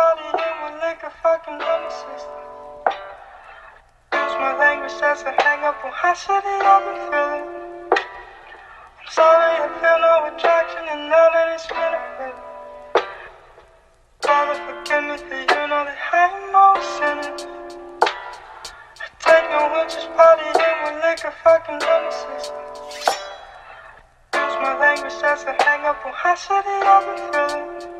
partying with liquor, fucking nemesis. Use my language as a hang up on how shitty I've been feeling. I'm sorry, I feel no attraction, and it's been a bit. Father, forgive me for you know that I ain't no sinner. I take no witches, partying with liquor, fucking nemesis. Use my language as a hang up on how shitty I've been feeling.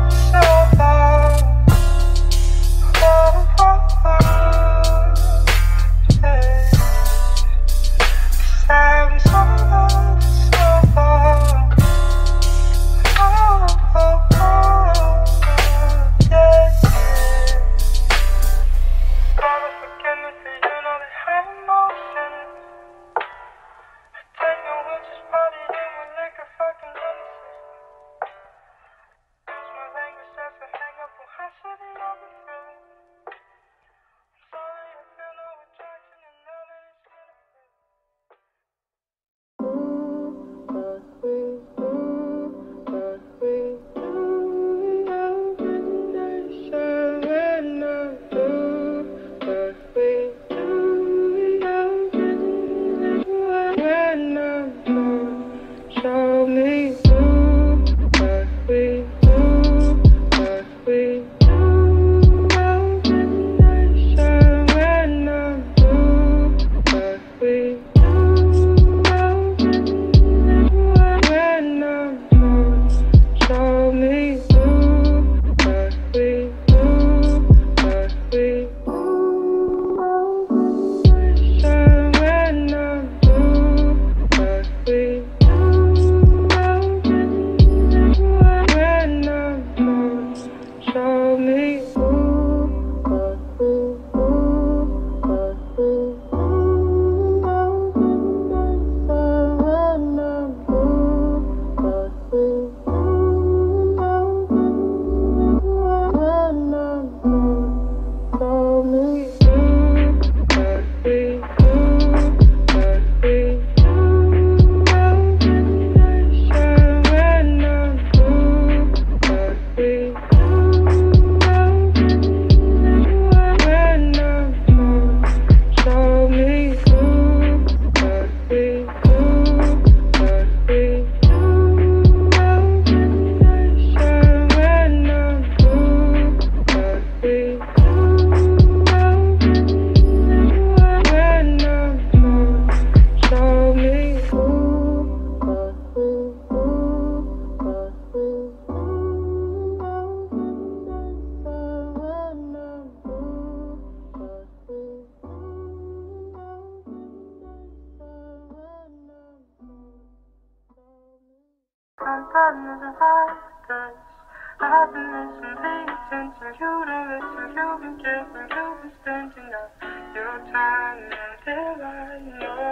your time until I know.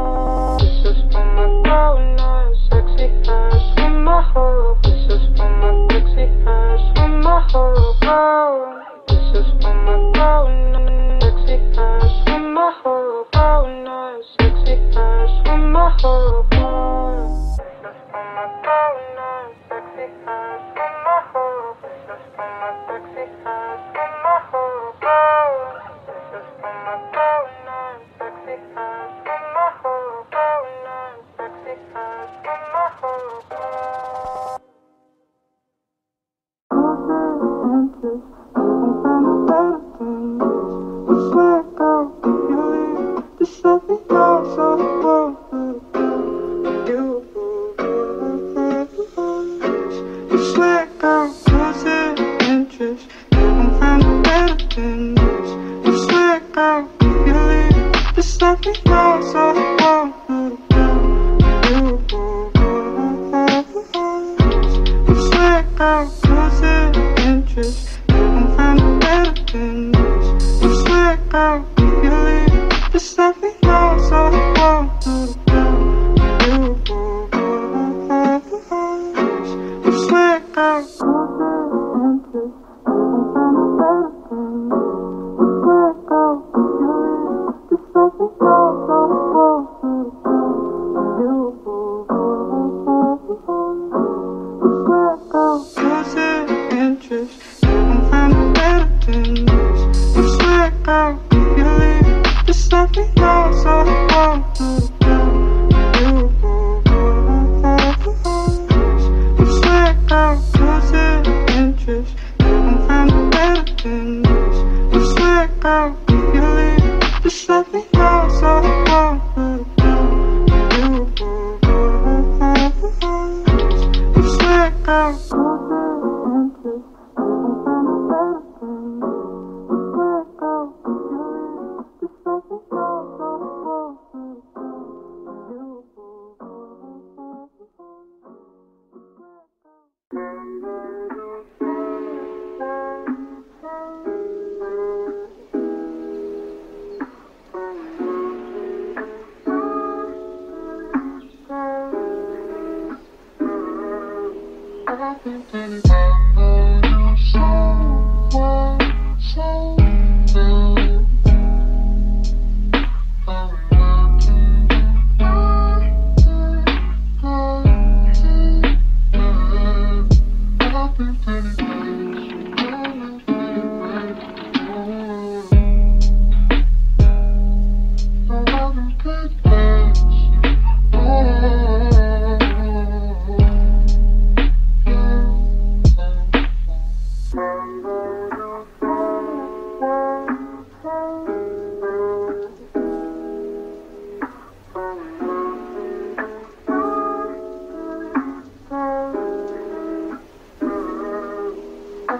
Okay. Nothing. fingers. Just let of the feeling. Just let me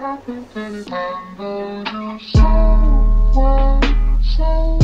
happy things I know you. so well, so